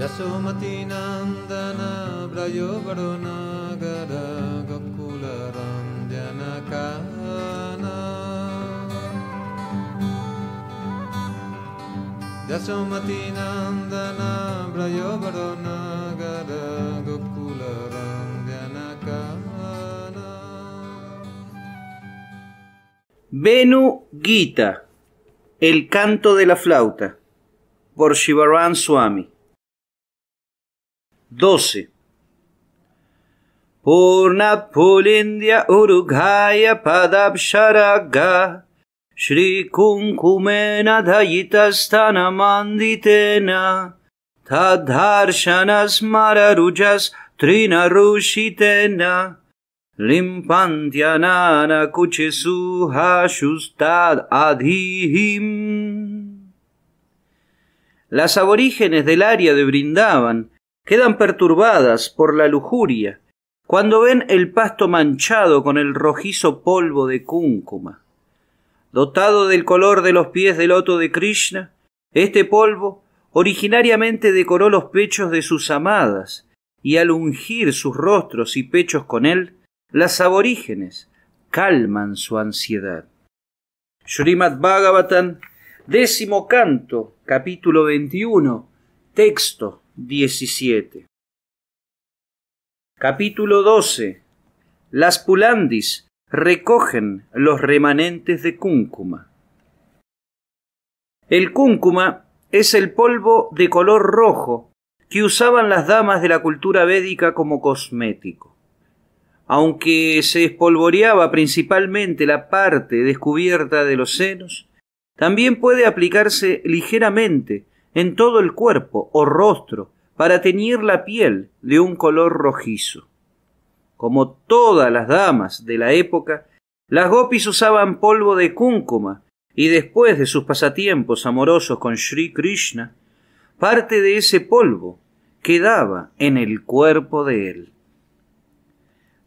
यशोमतीनन्दन व्रयो वरुणगर गोकुलरञ्जनकाना यशोमतीनन्दन व्रयो वरुणगर गोकुलरञ्जनकाना Venu Gita, el canto de la flauta, por Shivaran Swami. 12. Purna Pulindya Urughaya Padabsharaga Shri Kunkumena Dhayitastana Manditena Tadharshanas Mararujas Trina Rushitena Limpantyanana Kuchesuha Shustad Adhihim Las aborígenes del área de Brindaban quedan perturbadas por la lujuria cuando ven el pasto manchado con el rojizo polvo de cúncuma. Dotado del color de los pies del loto de Krishna, este polvo originariamente decoró los pechos de sus amadas, y al ungir sus rostros y pechos con él, las aborígenes calman su ansiedad. Srimad Bhagavatam, décimo canto, capítulo 21, texto 17. Capítulo 12. Las pulandis recogen los remanentes de cúncuma. El cúncuma es el polvo de color rojo que usaban las damas de la cultura védica como cosmético. Aunque se espolvoreaba principalmente la parte descubierta de los senos, también puede aplicarse ligeramente en todo el cuerpo o rostro para teñir la piel de un color rojizo. Como todas las damas de la época, las gopis usaban polvo de cúncuma y después de sus pasatiempos amorosos con Sri Krishna, parte de ese polvo quedaba en el cuerpo de él.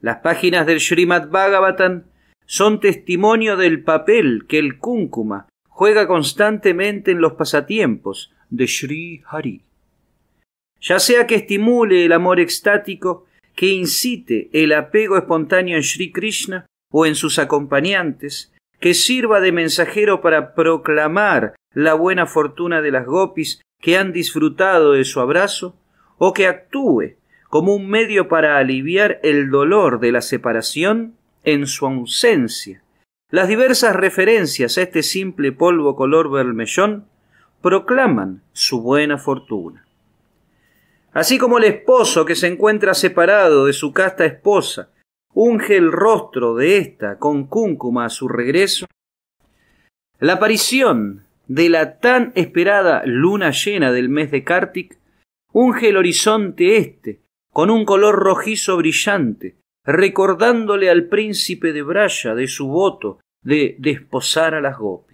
Las páginas del Srimad Bhagavatam son testimonio del papel que el cúncuma juega constantemente en los pasatiempos de Sri Hari. Ya sea que estimule el amor extático, que incite el apego espontáneo en Sri Krishna o en sus acompañantes, que sirva de mensajero para proclamar la buena fortuna de las gopis que han disfrutado de su abrazo, o que actúe como un medio para aliviar el dolor de la separación en su ausencia. Las diversas referencias a este simple polvo color vermellón proclaman su buena fortuna. Así como el esposo que se encuentra separado de su casta esposa unge el rostro de ésta con cúncuma a su regreso, la aparición de la tan esperada luna llena del mes de Kartik unge el horizonte este con un color rojizo brillante, recordándole al príncipe de Braya de su voto de desposar a las gopis.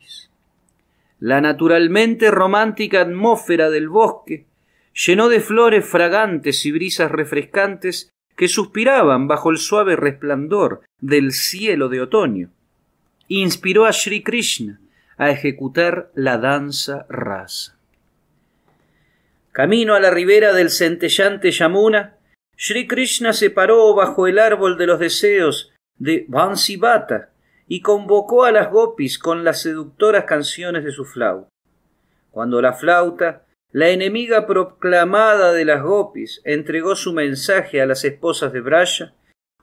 La naturalmente romántica atmósfera del bosque llenó de flores fragantes y brisas refrescantes que suspiraban bajo el suave resplandor del cielo de otoño. Inspiró a Sri Krishna a ejecutar la danza rasa. Camino a la ribera del centellante Yamuna, Sri Krishna se paró bajo el árbol de los deseos de Vansivata y convocó a las gopis con las seductoras canciones de su flauta. Cuando la flauta, la enemiga proclamada de las gopis, entregó su mensaje a las esposas de Braya,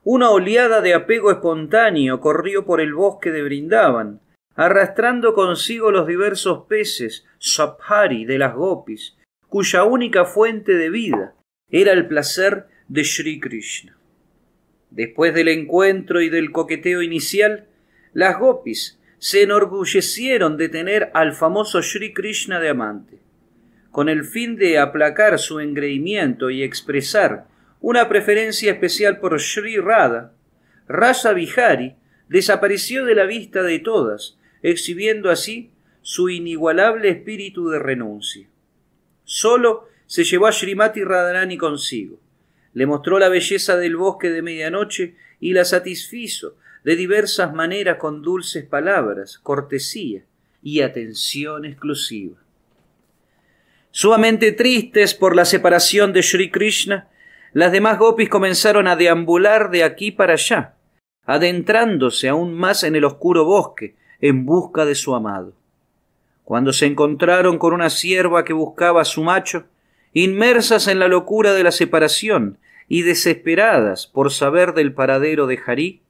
una oleada de apego espontáneo corrió por el bosque de Brindaban, arrastrando consigo los diversos peces Sabhari de las gopis, cuya única fuente de vida era el placer de Sri Krishna. Después del encuentro y del coqueteo inicial, las gopis se enorgullecieron de tener al famoso Sri Krishna de amante. Con el fin de aplacar su engreimiento y expresar una preferencia especial por Sri Radha, Rasa Vihari desapareció de la vista de todas, exhibiendo así su inigualable espíritu de renuncia. Solo se llevó a Srimati Radharani consigo, le mostró la belleza del bosque de medianoche y la satisfizo de diversas maneras con dulces palabras, cortesía y atención exclusiva. Sumamente tristes por la separación de Sri Krishna, las demás gopis comenzaron a deambular de aquí para allá, adentrándose aún más en el oscuro bosque en busca de su amado. Cuando se encontraron con una sierva que buscaba a su macho, inmersas en la locura de la separación y desesperadas por saber del paradero de Harí,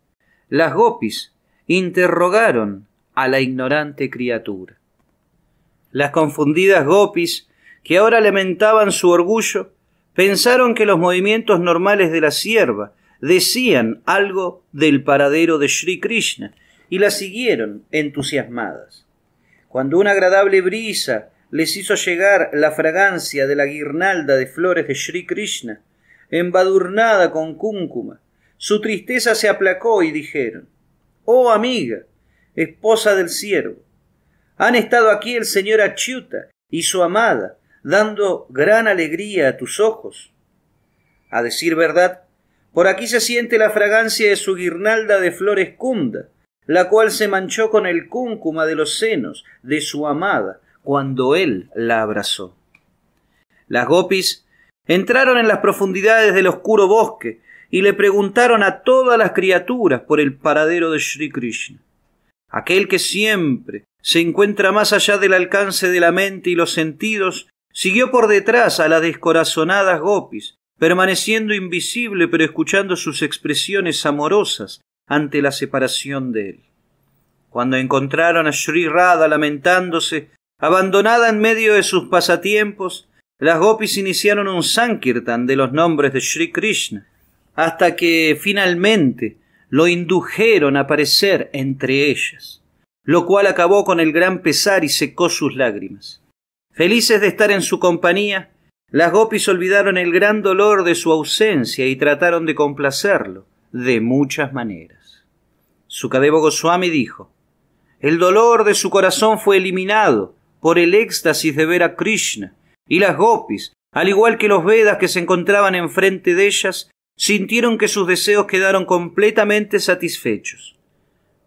las gopis interrogaron a la ignorante criatura. Las confundidas gopis, que ahora lamentaban su orgullo, pensaron que los movimientos normales de la sierva decían algo del paradero de Sri Krishna y la siguieron entusiasmadas. Cuando una agradable brisa les hizo llegar la fragancia de la guirnalda de flores de Sri Krishna, embadurnada con cúncuma, su tristeza se aplacó y dijeron Oh amiga, esposa del siervo, han estado aquí el señor Achyuta y su amada, dando gran alegría a tus ojos. A decir verdad, por aquí se siente la fragancia de su guirnalda de flores cunda, la cual se manchó con el cúncuma de los senos de su amada cuando él la abrazó. Las gopis entraron en las profundidades del oscuro bosque y le preguntaron a todas las criaturas por el paradero de Sri Krishna. Aquel que siempre se encuentra más allá del alcance de la mente y los sentidos, siguió por detrás a las descorazonadas gopis, permaneciendo invisible pero escuchando sus expresiones amorosas ante la separación de él. Cuando encontraron a Sri Radha lamentándose, abandonada en medio de sus pasatiempos, las gopis iniciaron un sankirtan de los nombres de Sri Krishna, hasta que finalmente lo indujeron a aparecer entre ellas, lo cual acabó con el gran pesar y secó sus lágrimas. Felices de estar en su compañía, las gopis olvidaron el gran dolor de su ausencia y trataron de complacerlo de muchas maneras. Sukadeva Goswami dijo, el dolor de su corazón fue eliminado por el éxtasis de ver a Krishna, y las gopis, al igual que los Vedas que se encontraban enfrente de ellas, sintieron que sus deseos quedaron completamente satisfechos.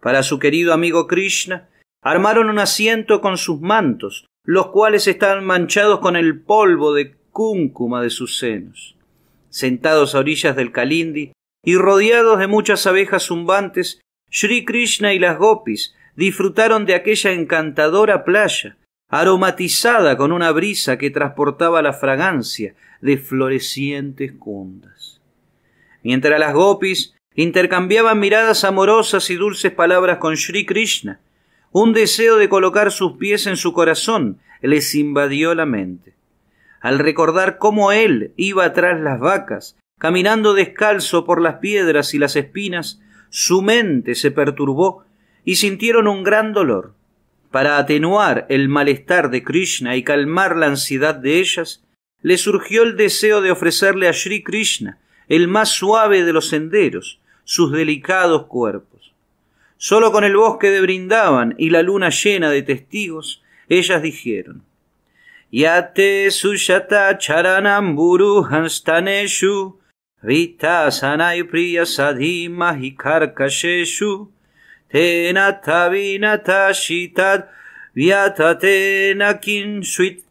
Para su querido amigo Krishna, armaron un asiento con sus mantos, los cuales estaban manchados con el polvo de cúncuma de sus senos. Sentados a orillas del Kalindi y rodeados de muchas abejas zumbantes, Sri Krishna y las gopis disfrutaron de aquella encantadora playa, aromatizada con una brisa que transportaba la fragancia de florecientes cundas mientras las gopis intercambiaban miradas amorosas y dulces palabras con Sri Krishna. Un deseo de colocar sus pies en su corazón les invadió la mente. Al recordar cómo él iba tras las vacas, caminando descalzo por las piedras y las espinas, su mente se perturbó y sintieron un gran dolor. Para atenuar el malestar de Krishna y calmar la ansiedad de ellas, le surgió el deseo de ofrecerle a Sri Krishna el más suave de los senderos, sus delicados cuerpos. Solo con el bosque de Brindaban y la luna llena de testigos, ellas dijeron, Yate sushata charanam buru hanstaneshu, vitasanayu priya sadhimahi karkasheshu, tenata vinata shitat vyatatena kinsuit,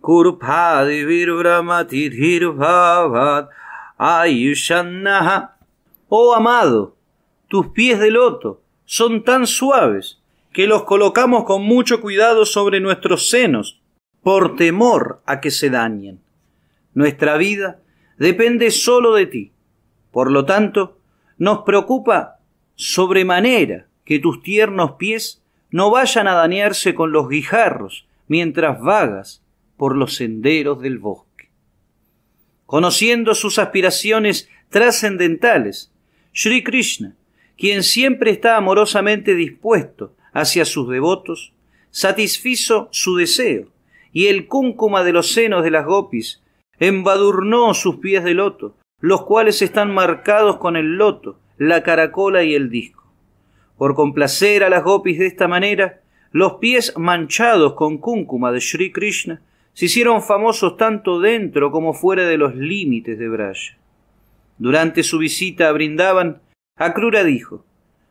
kurpadi virvramati dhirbhavat, Ayushannaha. Oh amado, tus pies de loto son tan suaves que los colocamos con mucho cuidado sobre nuestros senos por temor a que se dañen. Nuestra vida depende sólo de ti. Por lo tanto, nos preocupa sobremanera que tus tiernos pies no vayan a dañarse con los guijarros mientras vagas por los senderos del bosque conociendo sus aspiraciones trascendentales. Sri Krishna, quien siempre está amorosamente dispuesto hacia sus devotos, satisfizo su deseo, y el cúncuma de los senos de las gopis embadurnó sus pies de loto, los cuales están marcados con el loto, la caracola y el disco. Por complacer a las gopis de esta manera, los pies manchados con cúncuma de Sri Krishna se hicieron famosos tanto dentro como fuera de los límites de Braya. Durante su visita a Brindaban, Akrura dijo,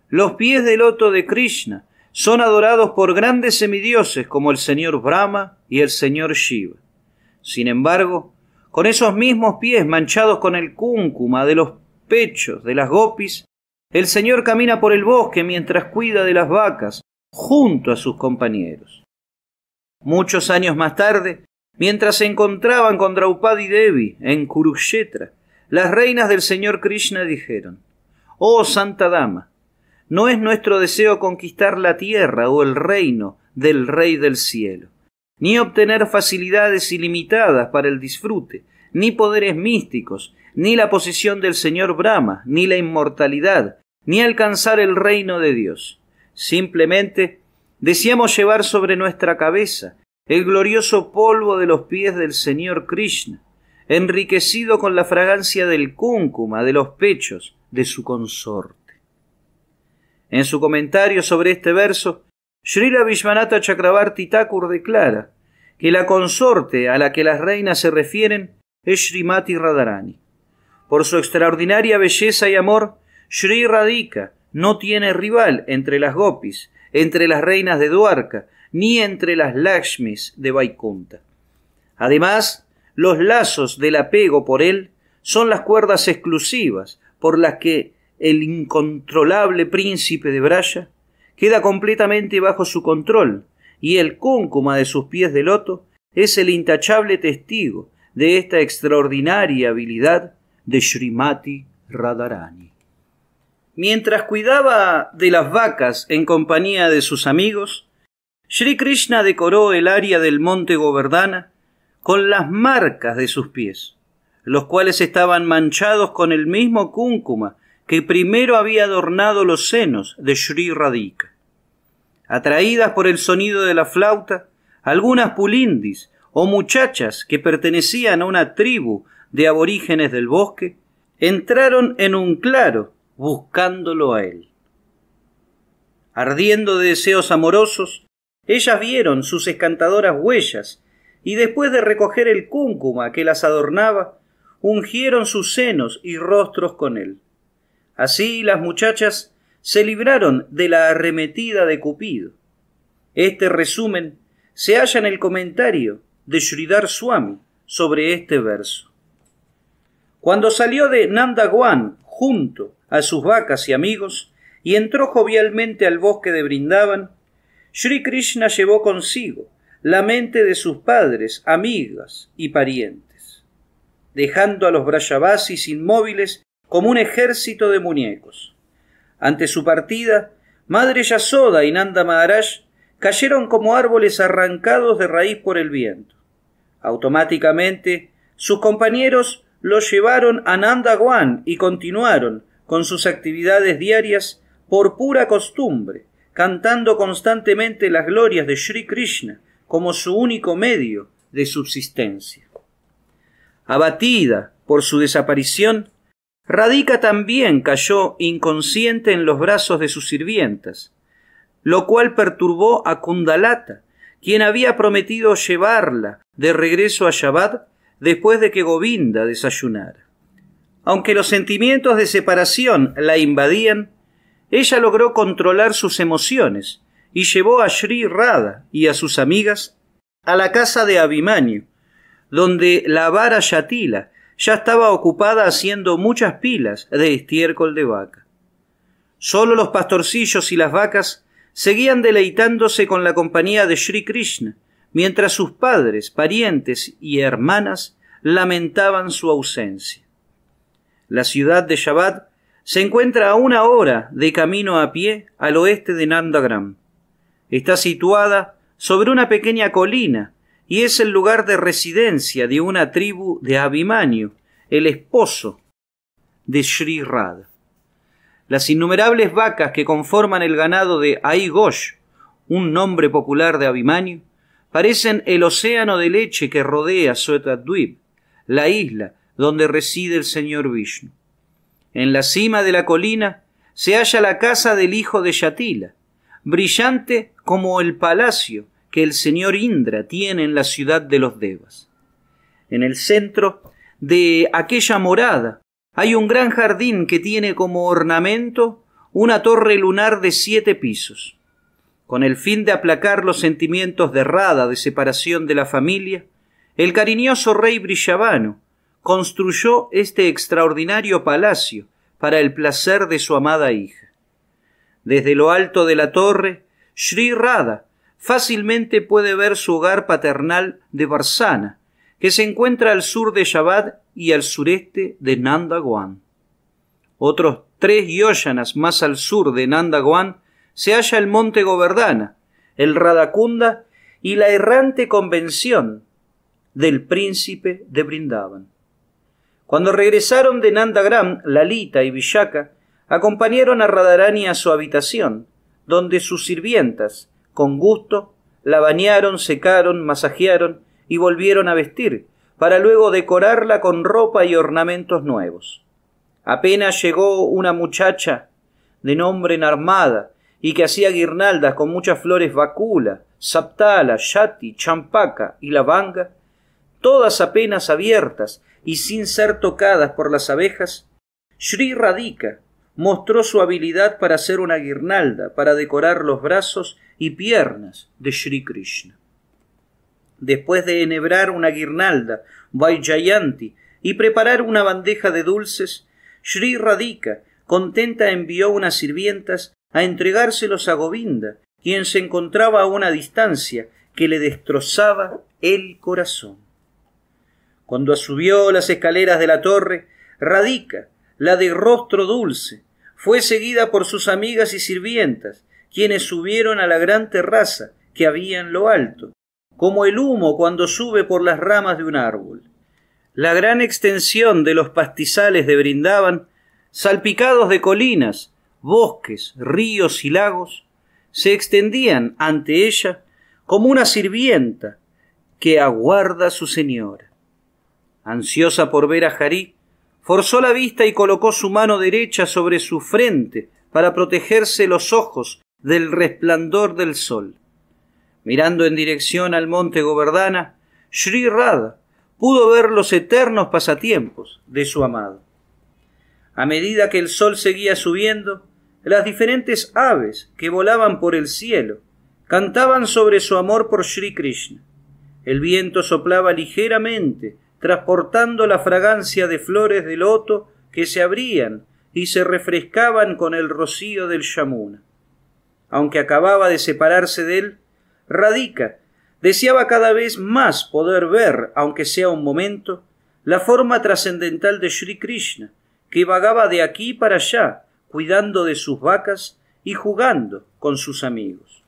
Los pies del loto de Krishna son adorados por grandes semidioses como el señor Brahma y el señor Shiva. Sin embargo, con esos mismos pies manchados con el cúncuma de los pechos de las gopis, el señor camina por el bosque mientras cuida de las vacas, junto a sus compañeros. Muchos años más tarde, mientras se encontraban con Draupadi Devi en Kurukshetra, las reinas del señor Krishna dijeron, Oh Santa Dama, no es nuestro deseo conquistar la tierra o el reino del Rey del cielo, ni obtener facilidades ilimitadas para el disfrute, ni poderes místicos, ni la posición del señor Brahma, ni la inmortalidad, ni alcanzar el reino de Dios. Simplemente deseamos llevar sobre nuestra cabeza el glorioso polvo de los pies del señor Krishna, enriquecido con la fragancia del cúncuma de los pechos de su consorte. En su comentario sobre este verso, Srila Vishwanatha Chakravarti Thakur declara que la consorte a la que las reinas se refieren es Srimati Radharani. Por su extraordinaria belleza y amor, Sri Radhika no tiene rival entre las gopis, entre las reinas de Dwarka, ni entre las Lakshmis de Vaikunta. Además, los lazos del apego por él son las cuerdas exclusivas por las que el incontrolable príncipe de Braya queda completamente bajo su control, y el cúncuma de sus pies de loto es el intachable testigo de esta extraordinaria habilidad de Srimati Radharani. Mientras cuidaba de las vacas en compañía de sus amigos, Sri Krishna decoró el área del monte Govardhana con las marcas de sus pies, los cuales estaban manchados con el mismo cúncuma que primero había adornado los senos de Sri Radhika. Atraídas por el sonido de la flauta, algunas pulindis o muchachas que pertenecían a una tribu de aborígenes del bosque entraron en un claro buscándolo a él. Ardiendo de deseos amorosos, ellas vieron sus escantadoras huellas y después de recoger el cúncuma que las adornaba, ungieron sus senos y rostros con él. Así las muchachas se libraron de la arremetida de Cupido. Este resumen se halla en el comentario de Sridhar Swami sobre este verso. Cuando salió de Nandagwan junto a sus vacas y amigos y entró jovialmente al bosque de Brindaban, Sri Krishna llevó consigo la mente de sus padres, amigas y parientes, dejando a los Brayavasis inmóviles como un ejército de muñecos. Ante su partida, Madre Yasoda y Nanda Maharaj cayeron como árboles arrancados de raíz por el viento. Automáticamente, sus compañeros los llevaron a Nandagwan y continuaron con sus actividades diarias por pura costumbre, cantando constantemente las glorias de Sri Krishna como su único medio de subsistencia. Abatida por su desaparición, Radika también cayó inconsciente en los brazos de sus sirvientas, lo cual perturbó a Kundalata, quien había prometido llevarla de regreso a Shabbat después de que Govinda desayunara. Aunque los sentimientos de separación la invadían, ella logró controlar sus emociones y llevó a Sri Radha y a sus amigas a la casa de Abhimanyu, donde la vara Yatila ya estaba ocupada haciendo muchas pilas de estiércol de vaca. Solo los pastorcillos y las vacas seguían deleitándose con la compañía de Sri Krishna, mientras sus padres, parientes y hermanas lamentaban su ausencia. La ciudad de Shabbat se encuentra a una hora de camino a pie al oeste de Nandagram. Está situada sobre una pequeña colina y es el lugar de residencia de una tribu de Abhimanyu, el esposo de Sri Radha. Las innumerables vacas que conforman el ganado de Aigosh, un nombre popular de Abhimanyu, parecen el océano de leche que rodea Suetadwip, la isla donde reside el señor Vishnu. En la cima de la colina se halla la casa del hijo de Yatila, brillante como el palacio que el señor Indra tiene en la ciudad de los Devas. En el centro de aquella morada hay un gran jardín que tiene como ornamento una torre lunar de siete pisos. Con el fin de aplacar los sentimientos de rada de separación de la familia, el cariñoso rey Brillavano construyó este extraordinario palacio para el placer de su amada hija. Desde lo alto de la torre, Sri Radha fácilmente puede ver su hogar paternal de Barsana, que se encuentra al sur de Javad y al sureste de Nandagwan. Otros tres yojanas más al sur de Nandagwan se halla el monte Govardhana, el Radakunda y la errante convención del príncipe de Brindavan. Cuando regresaron de Nandagram, Lalita y Vishaka acompañaron a Radharani a su habitación, donde sus sirvientas, con gusto, la bañaron, secaron, masajearon y volvieron a vestir, para luego decorarla con ropa y ornamentos nuevos. Apenas llegó una muchacha de nombre Narmada y que hacía guirnaldas con muchas flores vacula, saptala, yati, champaca y lavanga, todas apenas abiertas y sin ser tocadas por las abejas, Sri Radhika mostró su habilidad para hacer una guirnalda, para decorar los brazos y piernas de Sri Krishna. Después de enhebrar una guirnalda, Vaijayanti, y preparar una bandeja de dulces, Sri Radhika, contenta, envió unas sirvientas a entregárselos a Govinda, quien se encontraba a una distancia que le destrozaba el corazón. Cuando subió las escaleras de la torre, Radhika, la de rostro dulce, fue seguida por sus amigas y sirvientas, quienes subieron a la gran terraza que había en lo alto, como el humo cuando sube por las ramas de un árbol. La gran extensión de los pastizales de Brindaban, salpicados de colinas, bosques, ríos y lagos, se extendían ante ella como una sirvienta que aguarda a su señora ansiosa por ver a Jarí, forzó la vista y colocó su mano derecha sobre su frente para protegerse los ojos del resplandor del sol. Mirando en dirección al monte Govardhana, Sri Radha pudo ver los eternos pasatiempos de su amado. A medida que el sol seguía subiendo, las diferentes aves que volaban por el cielo cantaban sobre su amor por Sri Krishna. El viento soplaba ligeramente transportando la fragancia de flores de loto que se abrían y se refrescaban con el rocío del Yamuna. Aunque acababa de separarse de él, Radhika deseaba cada vez más poder ver, aunque sea un momento, la forma trascendental de Sri Krishna, que vagaba de aquí para allá, cuidando de sus vacas y jugando con sus amigos.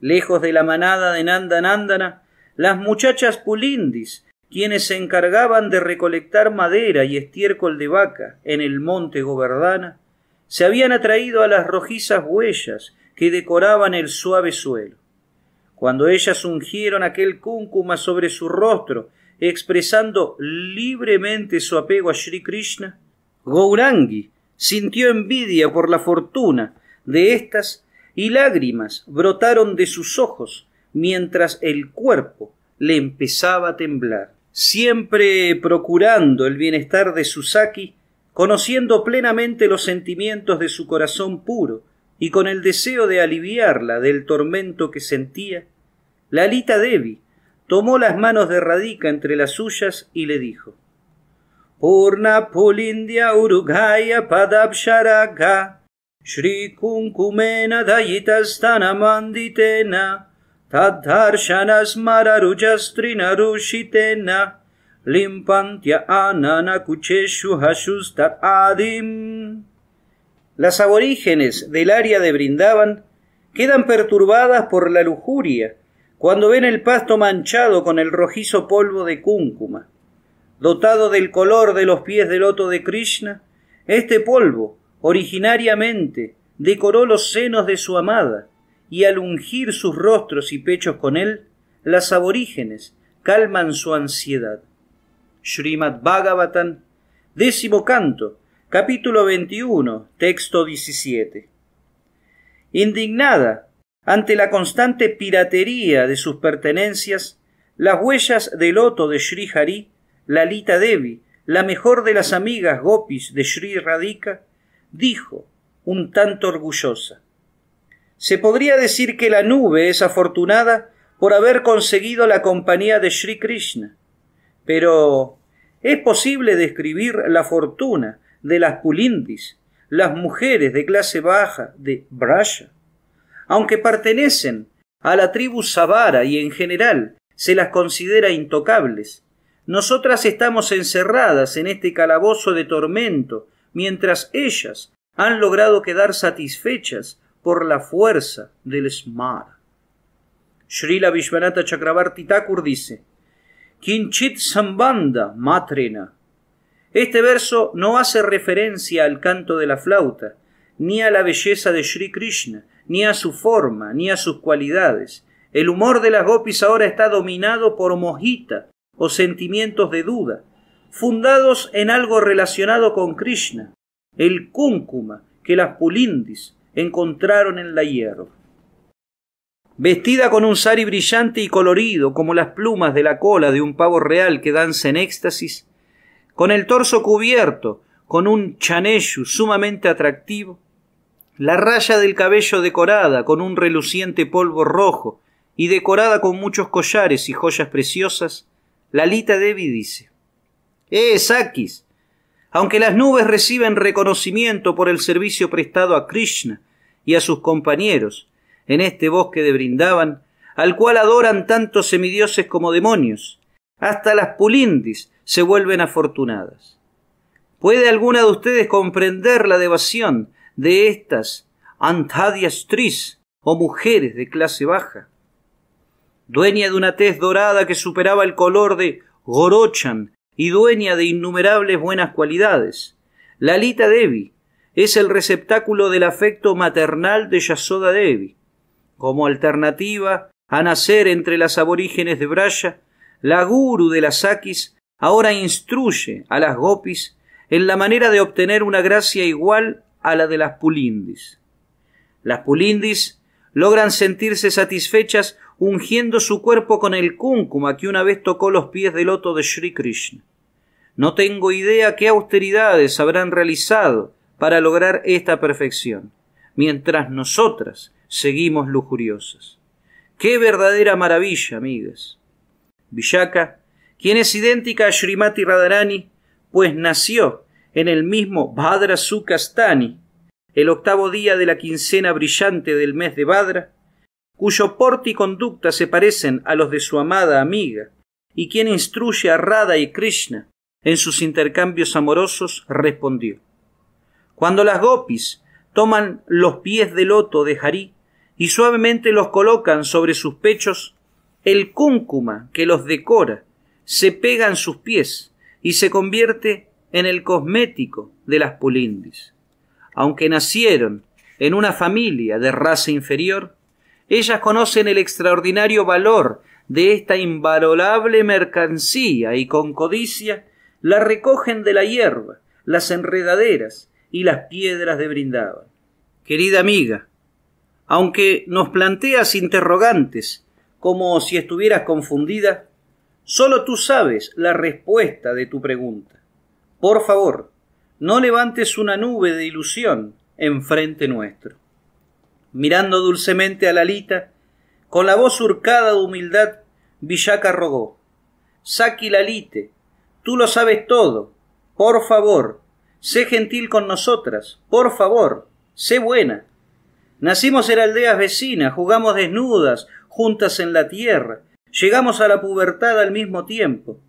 Lejos de la manada de Nanda Nandana, las muchachas pulindis quienes se encargaban de recolectar madera y estiércol de vaca en el monte Govardhana, se habían atraído a las rojizas huellas que decoraban el suave suelo. Cuando ellas ungieron aquel cúncuma sobre su rostro, expresando libremente su apego a Sri Krishna, Gourangi sintió envidia por la fortuna de éstas y lágrimas brotaron de sus ojos mientras el cuerpo le empezaba a temblar siempre procurando el bienestar de Susaki, conociendo plenamente los sentimientos de su corazón puro y con el deseo de aliviarla del tormento que sentía, Lalita Devi tomó las manos de Radhika entre las suyas y le dijo Purna Pulindia Urugaya Padabsharaka Shri Kunkumena Manditena las aborígenes del área de Brindaban quedan perturbadas por la lujuria cuando ven el pasto manchado con el rojizo polvo de cúncuma. Dotado del color de los pies del loto de Krishna, este polvo originariamente decoró los senos de su amada, y al ungir sus rostros y pechos con él, las aborígenes calman su ansiedad. Srimad Bhagavatam, décimo canto, capítulo 21, texto 17. Indignada ante la constante piratería de sus pertenencias, las huellas del loto de Sri Hari, Lalita Devi, la mejor de las amigas gopis de Sri Radhika, dijo, un tanto orgullosa se podría decir que la nube es afortunada por haber conseguido la compañía de Sri Krishna. Pero ¿es posible describir la fortuna de las pulindis, las mujeres de clase baja de Brasha? Aunque pertenecen a la tribu Savara y en general se las considera intocables, nosotras estamos encerradas en este calabozo de tormento, mientras ellas han logrado quedar satisfechas por la fuerza del Smar. Srila Vishwanatha Chakravarti Thakur dice, Kinchit Sambanda Matrena. Este verso no hace referencia al canto de la flauta, ni a la belleza de Sri Krishna, ni a su forma, ni a sus cualidades. El humor de las gopis ahora está dominado por mojita o sentimientos de duda, fundados en algo relacionado con Krishna, el cúncuma que las pulindis encontraron en la hierba vestida con un sari brillante y colorido como las plumas de la cola de un pavo real que danza en éxtasis, con el torso cubierto con un chaneyu sumamente atractivo, la raya del cabello decorada con un reluciente polvo rojo y decorada con muchos collares y joyas preciosas, Lalita Devi dice ¡Eh, Sakis! Aunque las nubes reciben reconocimiento por el servicio prestado a Krishna y a sus compañeros, en este bosque de Brindaban, al cual adoran tanto semidioses como demonios. Hasta las pulindis se vuelven afortunadas. ¿Puede alguna de ustedes comprender la devoción de estas antadias tris o mujeres de clase baja? Dueña de una tez dorada que superaba el color de Gorochan y dueña de innumerables buenas cualidades, Lalita Devi es el receptáculo del afecto maternal de Yasoda Devi. Como alternativa a nacer entre las aborígenes de Braya, la guru de las Sakis ahora instruye a las gopis en la manera de obtener una gracia igual a la de las pulindis. Las pulindis logran sentirse satisfechas ungiendo su cuerpo con el kúnkuma que una vez tocó los pies del loto de Sri Krishna. No tengo idea qué austeridades habrán realizado para lograr esta perfección, mientras nosotras seguimos lujuriosas. ¡Qué verdadera maravilla, amigas! Villaka, quien es idéntica a Srimati Radharani, pues nació en el mismo Bhadra Sukastani, el octavo día de la quincena brillante del mes de Bhadra, cuyo porte y conducta se parecen a los de su amada amiga, y quien instruye a Radha y Krishna en sus intercambios amorosos, respondió Cuando las gopis toman los pies de loto de Hari, y suavemente los colocan sobre sus pechos, el cúncuma que los decora se pega en sus pies y se convierte en el cosmético de las pulindis. Aunque nacieron en una familia de raza inferior, ellas conocen el extraordinario valor de esta invalorable mercancía y con codicia la recogen de la hierba, las enredaderas y las piedras de brindaban. Querida amiga, aunque nos planteas interrogantes como si estuvieras confundida, solo tú sabes la respuesta de tu pregunta. Por favor, no levantes una nube de ilusión enfrente nuestro. Mirando dulcemente a Lalita, con la voz surcada de humildad, Villaka rogó Saki Lalite, tú lo sabes todo. Por favor, sé gentil con nosotras. Por favor, sé buena. Nacimos en aldeas vecinas, jugamos desnudas, juntas en la tierra, llegamos a la pubertad al mismo tiempo.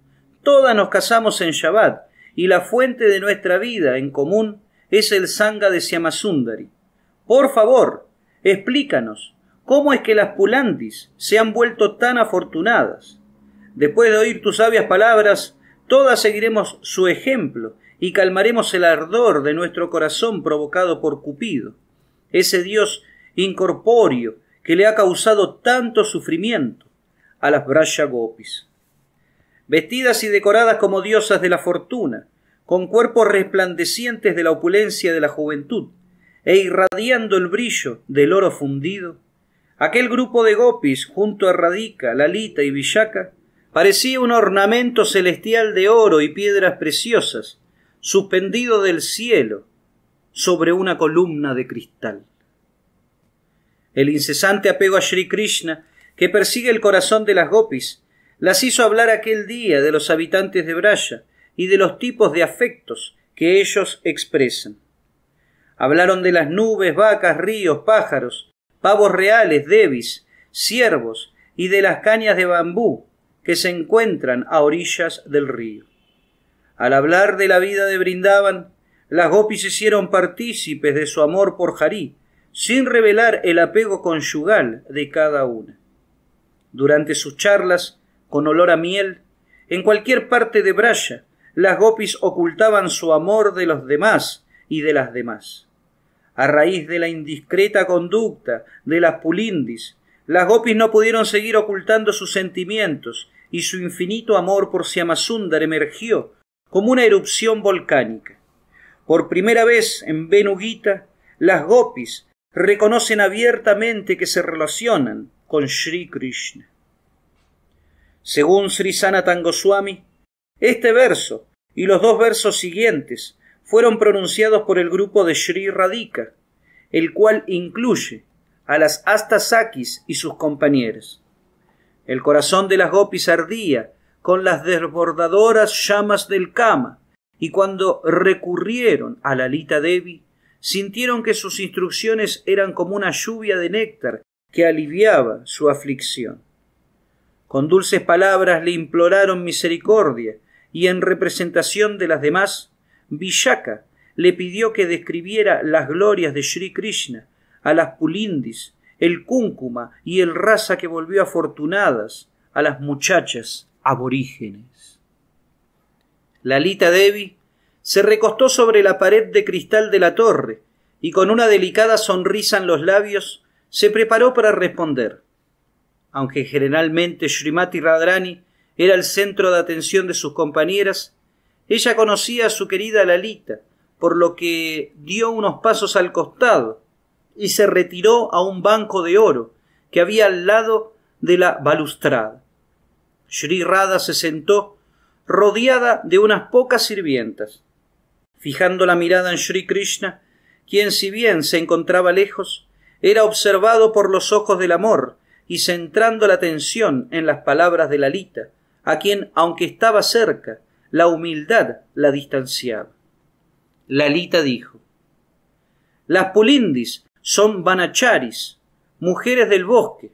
Todas nos casamos en Shabbat, y la fuente de nuestra vida en común es el sanga de Siamasundari. Por favor, explícanos, ¿cómo es que las Pulandis se han vuelto tan afortunadas? Después de oír tus sabias palabras, todas seguiremos su ejemplo y calmaremos el ardor de nuestro corazón provocado por Cupido ese Dios incorpóreo que le ha causado tanto sufrimiento a las Braya Gopis. Vestidas y decoradas como diosas de la fortuna, con cuerpos resplandecientes de la opulencia de la juventud, e irradiando el brillo del oro fundido, aquel grupo de gopis junto a Radika, Lalita y Villaka parecía un ornamento celestial de oro y piedras preciosas, suspendido del cielo sobre una columna de cristal. El incesante apego a Sri Krishna que persigue el corazón de las gopis, las hizo hablar aquel día de los habitantes de Braya y de los tipos de afectos que ellos expresan. Hablaron de las nubes, vacas, ríos, pájaros, pavos reales, devis, ciervos y de las cañas de bambú que se encuentran a orillas del río. Al hablar de la vida de Brindaban, las gopis hicieron partícipes de su amor por Harí, sin revelar el apego conyugal de cada una. Durante sus charlas, con olor a miel, en cualquier parte de Braya, las gopis ocultaban su amor de los demás y de las demás. A raíz de la indiscreta conducta de las pulindis, las gopis no pudieron seguir ocultando sus sentimientos y su infinito amor por Siamasundar emergió como una erupción volcánica. Por primera vez en Benugita, las gopis reconocen abiertamente que se relacionan con Sri Krishna. Según Sri Sanatan este verso y los dos versos siguientes fueron pronunciados por el grupo de Sri Radhika, el cual incluye a las Astasakis y sus compañeras. El corazón de las gopis ardía con las desbordadoras llamas del Kama, y cuando recurrieron a Lalita Devi, sintieron que sus instrucciones eran como una lluvia de néctar que aliviaba su aflicción. Con dulces palabras le imploraron misericordia, y en representación de las demás, Vishaka le pidió que describiera las glorias de Sri Krishna a las pulindis, el cúncuma y el rasa que volvió afortunadas a las muchachas aborígenes. Lalita Devi se recostó sobre la pared de cristal de la torre y con una delicada sonrisa en los labios se preparó para responder aunque generalmente Srimati Radharani era el centro de atención de sus compañeras, ella conocía a su querida Lalita, por lo que dio unos pasos al costado y se retiró a un banco de oro que había al lado de la balustrada. Sri Radha se sentó rodeada de unas pocas sirvientas. Fijando la mirada en Sri Krishna, quien si bien se encontraba lejos, era observado por los ojos del amor y centrando la atención en las palabras de Lalita, a quien, aunque estaba cerca, la humildad la distanciaba. Lalita dijo Las pulindis son vanacharis, mujeres del bosque,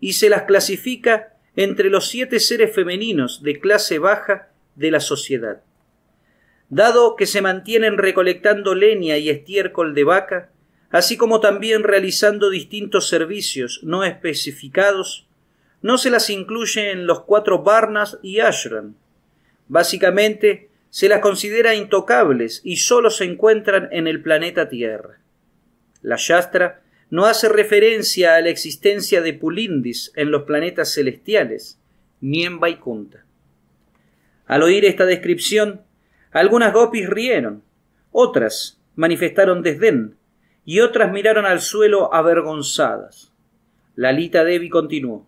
y se las clasifica entre los siete seres femeninos de clase baja de la sociedad. Dado que se mantienen recolectando leña y estiércol de vaca, así como también realizando distintos servicios no especificados, no se las incluye en los cuatro Varnas y Ashram. Básicamente, se las considera intocables y sólo se encuentran en el planeta Tierra. La Shastra no hace referencia a la existencia de Pulindis en los planetas celestiales, ni en Vaikunta. Al oír esta descripción, algunas gopis rieron, otras manifestaron desdén, y otras miraron al suelo avergonzadas. Lalita Devi continuó.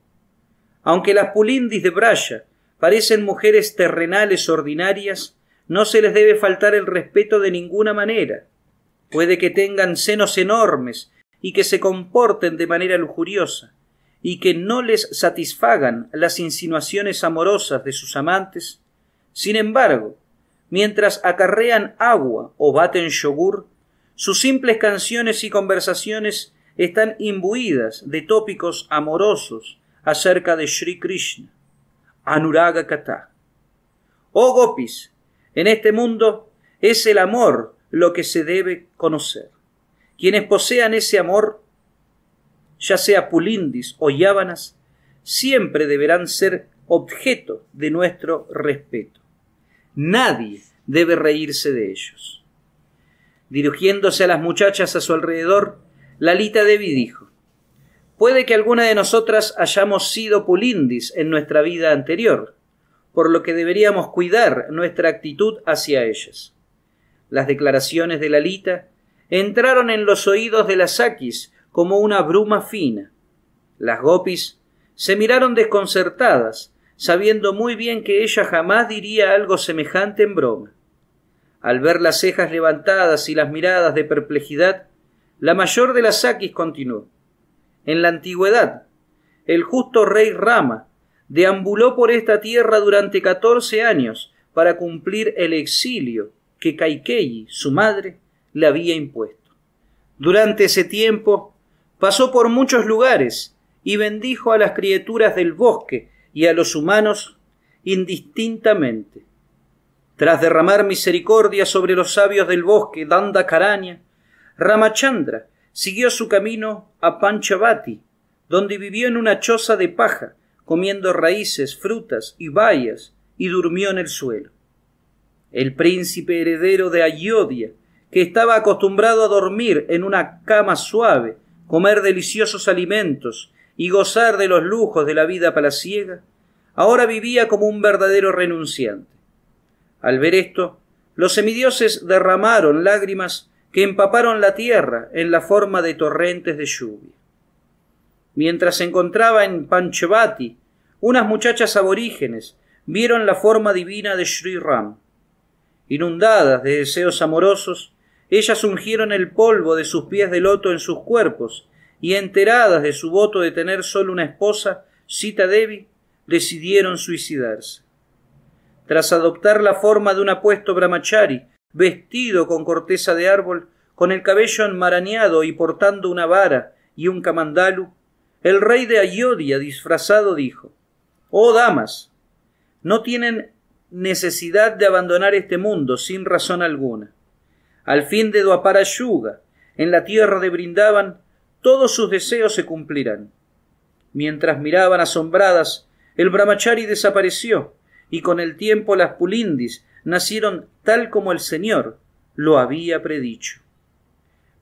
Aunque las pulindis de Braya parecen mujeres terrenales ordinarias, no se les debe faltar el respeto de ninguna manera. Puede que tengan senos enormes y que se comporten de manera lujuriosa, y que no les satisfagan las insinuaciones amorosas de sus amantes. Sin embargo, mientras acarrean agua o baten yogur, sus simples canciones y conversaciones están imbuidas de tópicos amorosos acerca de Sri Krishna, Anuraga Kata. Oh gopis, en este mundo es el amor lo que se debe conocer. Quienes posean ese amor, ya sea pulindis o yávanas, siempre deberán ser objeto de nuestro respeto. Nadie debe reírse de ellos. Dirigiéndose a las muchachas a su alrededor, Lalita Devi dijo Puede que alguna de nosotras hayamos sido pulindis en nuestra vida anterior, por lo que deberíamos cuidar nuestra actitud hacia ellas. Las declaraciones de Lalita entraron en los oídos de las Sakis como una bruma fina. Las gopis se miraron desconcertadas, sabiendo muy bien que ella jamás diría algo semejante en broma. Al ver las cejas levantadas y las miradas de perplejidad, la mayor de las Sakis continuó. En la antigüedad, el justo rey Rama, deambuló por esta tierra durante catorce años para cumplir el exilio que Kaikeyi, su madre, le había impuesto. Durante ese tiempo pasó por muchos lugares y bendijo a las criaturas del bosque y a los humanos indistintamente. Tras derramar misericordia sobre los sabios del bosque Danda Karanya, Ramachandra siguió su camino a Panchavati, donde vivió en una choza de paja, comiendo raíces, frutas y bayas, y durmió en el suelo. El príncipe heredero de Ayodhya, que estaba acostumbrado a dormir en una cama suave, comer deliciosos alimentos y gozar de los lujos de la vida palaciega, ahora vivía como un verdadero renunciante. Al ver esto, los semidioses derramaron lágrimas que empaparon la tierra en la forma de torrentes de lluvia. Mientras se encontraba en Panchavati, unas muchachas aborígenes vieron la forma divina de Sri Ram. Inundadas de deseos amorosos, ellas ungieron el polvo de sus pies de loto en sus cuerpos, y enteradas de su voto de tener solo una esposa, Sita Devi, decidieron suicidarse. Tras adoptar la forma de un apuesto brahmachari, vestido con corteza de árbol, con el cabello enmarañado y portando una vara y un camandalu, el rey de Ayodhya disfrazado dijo Oh damas, no tienen necesidad de abandonar este mundo sin razón alguna. Al fin de Dwapara Yuga, en la tierra de Brindaban, todos sus deseos se cumplirán. Mientras miraban asombradas, el brahmachari desapareció, y con el tiempo las pulindis nacieron tal como el Señor lo había predicho.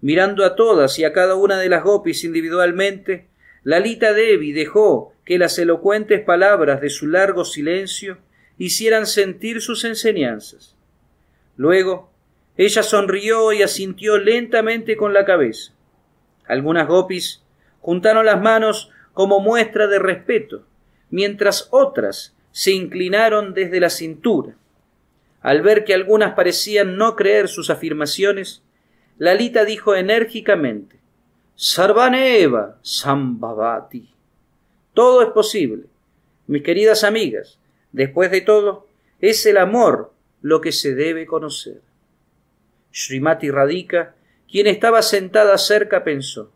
Mirando a todas y a cada una de las gopis individualmente, Lalita Devi dejó que las elocuentes palabras de su largo silencio hicieran sentir sus enseñanzas. Luego, ella sonrió y asintió lentamente con la cabeza. Algunas gopis juntaron las manos como muestra de respeto, mientras otras se inclinaron desde la cintura. Al ver que algunas parecían no creer sus afirmaciones, Lalita dijo enérgicamente Sarvaneva Sambhavati. Todo es posible. Mis queridas amigas, después de todo, es el amor lo que se debe conocer. Srimati Radhika, quien estaba sentada cerca, pensó,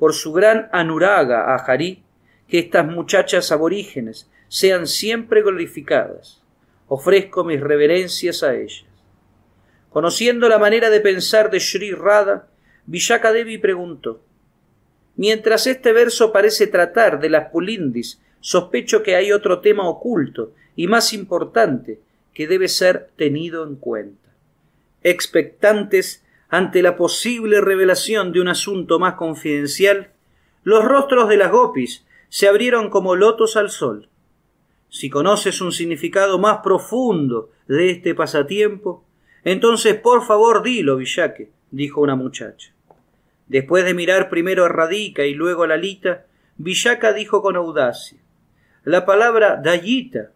por su gran anuraga a que estas muchachas aborígenes sean siempre glorificadas. Ofrezco mis reverencias a ellas. Conociendo la manera de pensar de Sri Radha, Vishaka Devi preguntó Mientras este verso parece tratar de las pulindis, sospecho que hay otro tema oculto y más importante que debe ser tenido en cuenta. Expectantes ante la posible revelación de un asunto más confidencial, los rostros de las gopis se abrieron como lotos al sol. Si conoces un significado más profundo de este pasatiempo, entonces por favor dilo, Villaque, dijo una muchacha. Después de mirar primero a Radica y luego a Lalita, Villaca dijo con audacia La palabra Dayita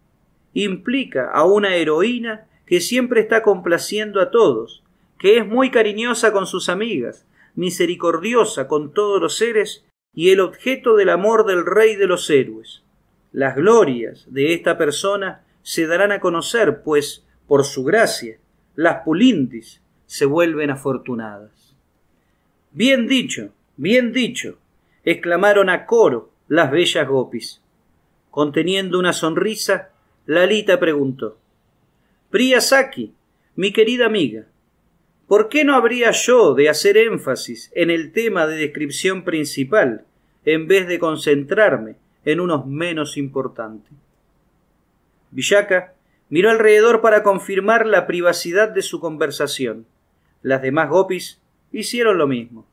implica a una heroína que siempre está complaciendo a todos, que es muy cariñosa con sus amigas, misericordiosa con todos los seres y el objeto del amor del rey de los héroes. Las glorias de esta persona se darán a conocer, pues, por su gracia, las pulindis se vuelven afortunadas. Bien dicho, bien dicho, exclamaron a coro las bellas gopis. Conteniendo una sonrisa, Lalita preguntó Saki, mi querida amiga, ¿por qué no habría yo de hacer énfasis en el tema de descripción principal en vez de concentrarme en unos menos importantes. Villaka miró alrededor para confirmar la privacidad de su conversación. Las demás gopis hicieron lo mismo.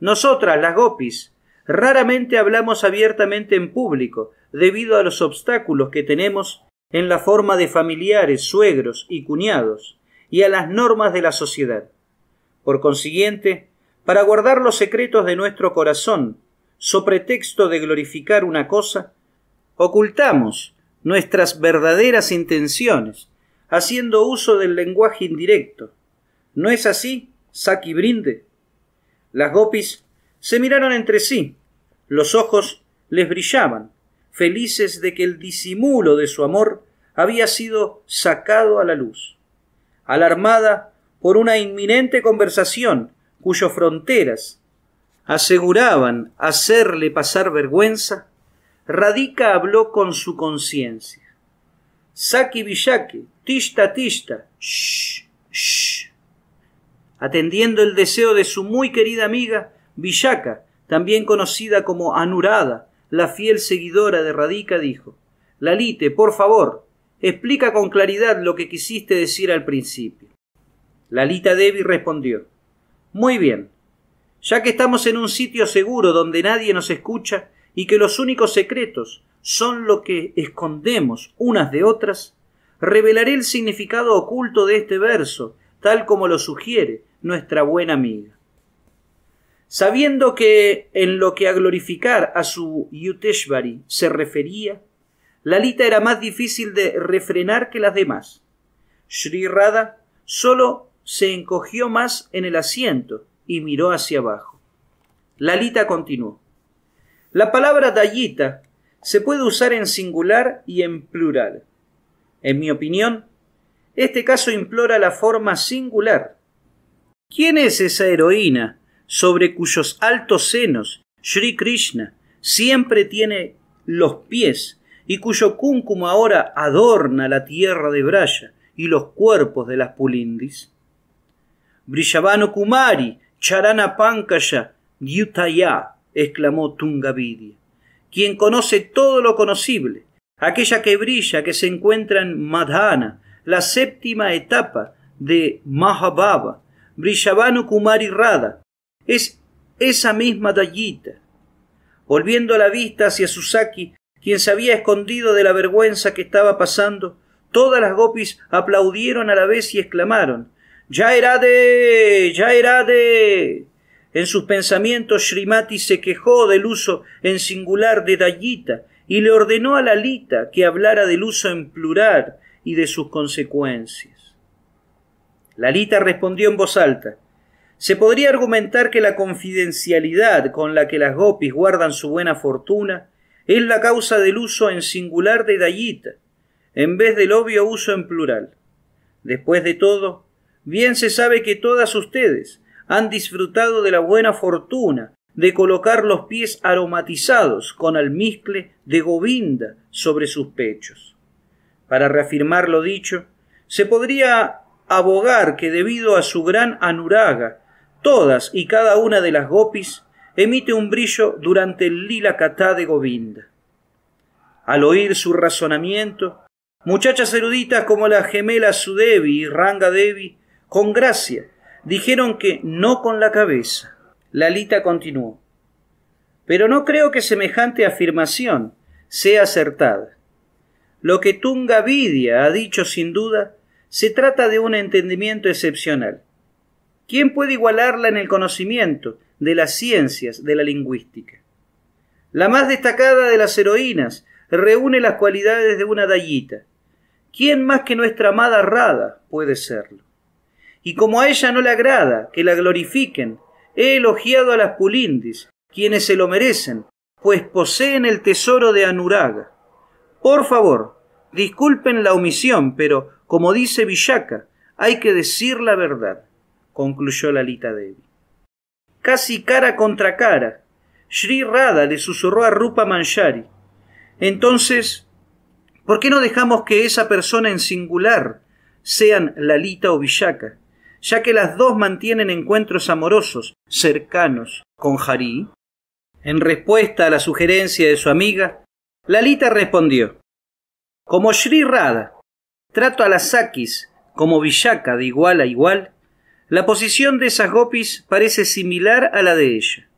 Nosotras, las gopis, raramente hablamos abiertamente en público debido a los obstáculos que tenemos en la forma de familiares, suegros y cuñados, y a las normas de la sociedad. Por consiguiente, para guardar los secretos de nuestro corazón so pretexto de glorificar una cosa, ocultamos nuestras verdaderas intenciones, haciendo uso del lenguaje indirecto. ¿No es así, Saki Brinde? Las gopis se miraron entre sí, los ojos les brillaban, felices de que el disimulo de su amor había sido sacado a la luz. Alarmada por una inminente conversación cuyas fronteras aseguraban hacerle pasar vergüenza, Radika habló con su conciencia. Saki Villake, tista tista, shh, shh. Atendiendo el deseo de su muy querida amiga, Villaka, también conocida como Anurada, la fiel seguidora de Radika, dijo Lalite, por favor, explica con claridad lo que quisiste decir al principio. Lalita Devi respondió Muy bien. Ya que estamos en un sitio seguro donde nadie nos escucha y que los únicos secretos son lo que escondemos unas de otras, revelaré el significado oculto de este verso, tal como lo sugiere nuestra buena amiga. Sabiendo que en lo que a glorificar a su Yuteshvari se refería, Lalita era más difícil de refrenar que las demás. Sri Radha solo se encogió más en el asiento y miró hacia abajo. Lalita continuó. La palabra Dayita se puede usar en singular y en plural. En mi opinión, este caso implora la forma singular. ¿Quién es esa heroína sobre cuyos altos senos Sri Krishna siempre tiene los pies y cuyo cúncumo ahora adorna la tierra de Braya y los cuerpos de las pulindis? Brillavano Kumari, Charana Pankaya, Gyutaya, exclamó Tungavidya, quien conoce todo lo conocible, aquella que brilla que se encuentra en Madhana, la séptima etapa de Mahabhava, Brillavano Kumari Radha, es esa misma Dayita. Volviendo la vista hacia Susaki, quien se había escondido de la vergüenza que estaba pasando, todas las gopis aplaudieron a la vez y exclamaron ya de, ya de. En sus pensamientos Srimati se quejó del uso en singular de Dayita y le ordenó a Lalita que hablara del uso en plural y de sus consecuencias. Lalita respondió en voz alta se podría argumentar que la confidencialidad con la que las gopis guardan su buena fortuna es la causa del uso en singular de Dayita, en vez del obvio uso en plural. Después de todo, Bien se sabe que todas ustedes han disfrutado de la buena fortuna de colocar los pies aromatizados con almizcle de Govinda sobre sus pechos. Para reafirmar lo dicho, se podría abogar que debido a su gran anuraga, todas y cada una de las gopis emite un brillo durante el lila de Govinda. Al oír su razonamiento, muchachas eruditas como la gemela Sudevi y Ranga Devi con gracia. Dijeron que no con la cabeza. Lalita continuó. Pero no creo que semejante afirmación sea acertada. Lo que Tunga Vidia ha dicho sin duda se trata de un entendimiento excepcional. ¿Quién puede igualarla en el conocimiento de las ciencias de la lingüística? La más destacada de las heroínas reúne las cualidades de una dayita. ¿Quién más que nuestra amada Rada puede serlo? Y como a ella no le agrada que la glorifiquen, he elogiado a las pulindis, quienes se lo merecen, pues poseen el tesoro de Anuraga. Por favor, disculpen la omisión, pero, como dice Villaka, hay que decir la verdad, concluyó Lalita Devi. Casi cara contra cara, Sri Radha le susurró a Rupa Manjari. Entonces, ¿por qué no dejamos que esa persona en singular sean Lalita o Villaka? Ya que las dos mantienen encuentros amorosos cercanos con Harí. En respuesta a la sugerencia de su amiga, Lalita respondió Como Sri Radha trato a las Sakis como Villaka de igual a igual, la posición de esas gopis parece similar a la de ella.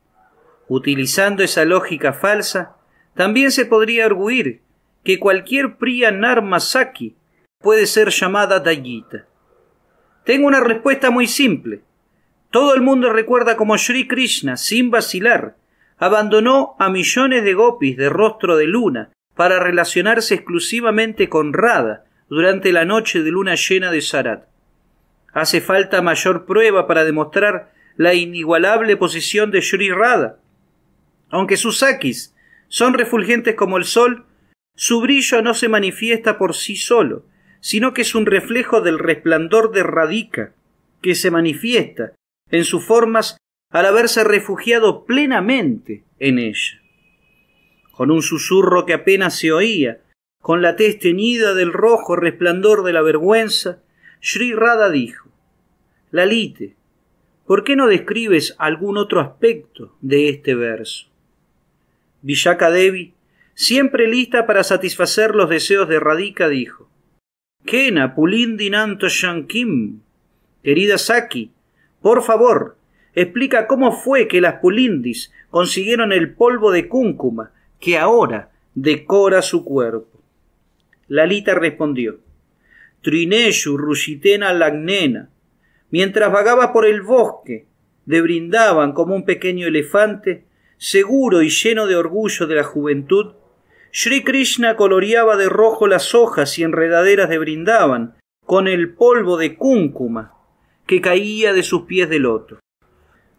Utilizando esa lógica falsa, también se podría arguir que cualquier Priya Narma Saki puede ser llamada Dayita. Tengo una respuesta muy simple. Todo el mundo recuerda cómo Sri Krishna, sin vacilar, abandonó a millones de gopis de rostro de luna para relacionarse exclusivamente con Radha durante la noche de luna llena de Sarat. Hace falta mayor prueba para demostrar la inigualable posición de Sri Radha. Aunque sus Sakis son refulgentes como el sol, su brillo no se manifiesta por sí solo, sino que es un reflejo del resplandor de Radica, que se manifiesta en sus formas al haberse refugiado plenamente en ella. Con un susurro que apenas se oía, con la tez teñida del rojo resplandor de la vergüenza, Sri Radha dijo Lalite, ¿por qué no describes algún otro aspecto de este verso? Vishaka Devi, siempre lista para satisfacer los deseos de Radhika, dijo Kena Pulindinanto Shankim. Querida Saki, por favor, explica cómo fue que las Pulindis consiguieron el polvo de cúncuma que ahora decora su cuerpo. Lalita respondió Trineshu Rushitena Lagnena. Mientras vagaba por el bosque, de brindaban como un pequeño elefante, seguro y lleno de orgullo de la juventud, Sri Krishna coloreaba de rojo las hojas y enredaderas de brindaban con el polvo de cúncuma que caía de sus pies de loto.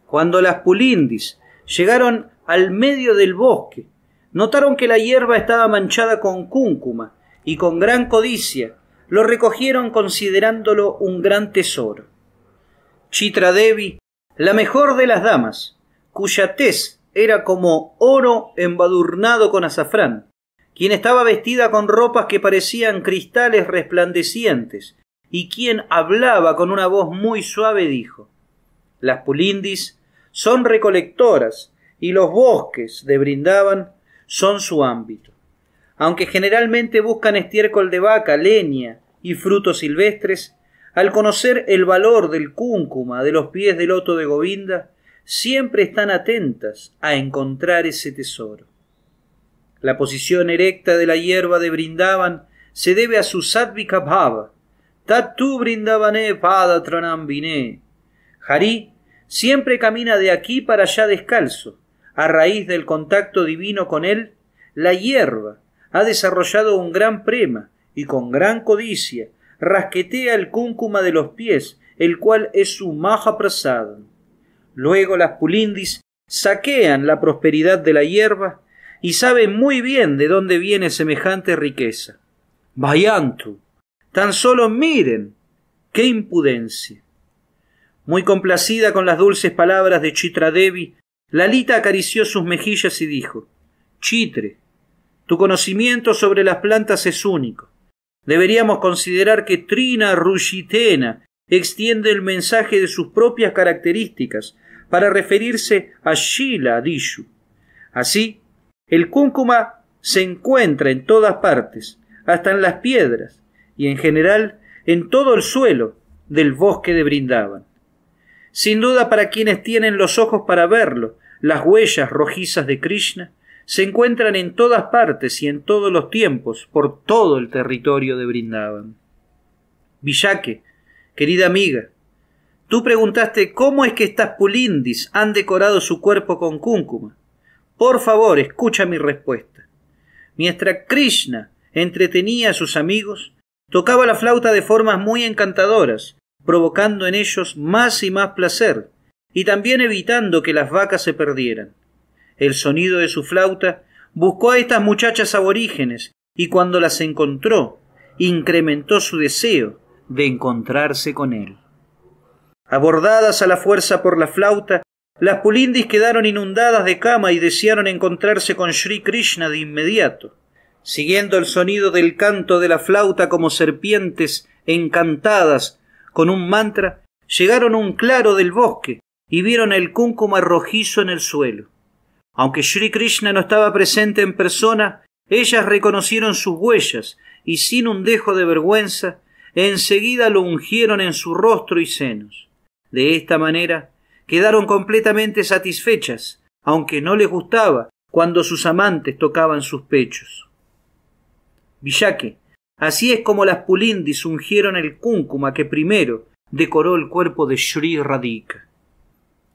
Cuando las pulindis llegaron al medio del bosque, notaron que la hierba estaba manchada con cúncuma y con gran codicia lo recogieron considerándolo un gran tesoro. Chitra Devi, la mejor de las damas, cuya tez era como oro embadurnado con azafrán, quien estaba vestida con ropas que parecían cristales resplandecientes, y quien hablaba con una voz muy suave, dijo Las pulindis son recolectoras, y los bosques de Brindaban son su ámbito. Aunque generalmente buscan estiércol de vaca, leña y frutos silvestres, al conocer el valor del cúncuma de los pies del loto de Govinda, siempre están atentas a encontrar ese tesoro. La posición erecta de la hierba de Brindaban se debe a su sattvika bhava. Tatu Brindavane pada tranambine. Hari siempre camina de aquí para allá descalzo. A raíz del contacto divino con él, la hierba ha desarrollado un gran prema y con gran codicia rasquetea el cúncuma de los pies, el cual es su maja prasada. Luego las pulindis saquean la prosperidad de la hierba y saben muy bien de dónde viene semejante riqueza. Vayantu, tan solo miren qué impudencia. Muy complacida con las dulces palabras de Chitradevi, Lalita acarició sus mejillas y dijo Chitre, tu conocimiento sobre las plantas es único. Deberíamos considerar que Trina Rushitena extiende el mensaje de sus propias características para referirse a Shila Dishu. Así, el cúncuma se encuentra en todas partes, hasta en las piedras, y en general en todo el suelo del bosque de Brindaban. Sin duda para quienes tienen los ojos para verlo, las huellas rojizas de Krishna se encuentran en todas partes y en todos los tiempos por todo el territorio de Brindaban. Villaque, querida amiga, tú preguntaste cómo es que estas pulindis han decorado su cuerpo con cúncuma. Por favor, escucha mi respuesta. Mientras Krishna entretenía a sus amigos, tocaba la flauta de formas muy encantadoras, provocando en ellos más y más placer, y también evitando que las vacas se perdieran. El sonido de su flauta buscó a estas muchachas aborígenes, y cuando las encontró, incrementó su deseo de encontrarse con él. Abordadas a la fuerza por la flauta, las pulindis quedaron inundadas de cama y desearon encontrarse con Sri Krishna de inmediato. Siguiendo el sonido del canto de la flauta como serpientes encantadas con un mantra, llegaron a un claro del bosque y vieron el cúncuma rojizo en el suelo. Aunque Sri Krishna no estaba presente en persona, ellas reconocieron sus huellas y sin un dejo de vergüenza, enseguida lo ungieron en su rostro y senos. De esta manera, quedaron completamente satisfechas, aunque no les gustaba cuando sus amantes tocaban sus pechos. Villaque, así es como las pulindis ungieron el cúncuma que primero decoró el cuerpo de Sri Radhika.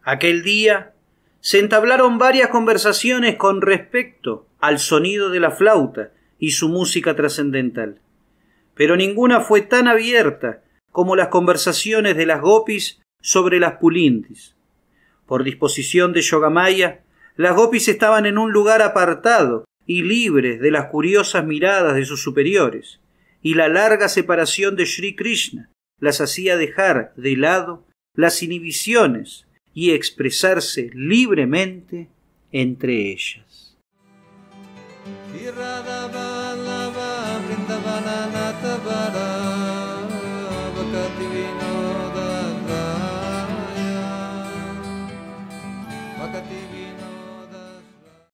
Aquel día se entablaron varias conversaciones con respecto al sonido de la flauta y su música trascendental, pero ninguna fue tan abierta como las conversaciones de las gopis sobre las pulindis, por disposición de Yogamaya, Las gopis estaban en un lugar apartado y libres de las curiosas miradas de sus superiores, y la larga separación de Sri Krishna las hacía dejar de lado las inhibiciones y expresarse libremente entre ellas.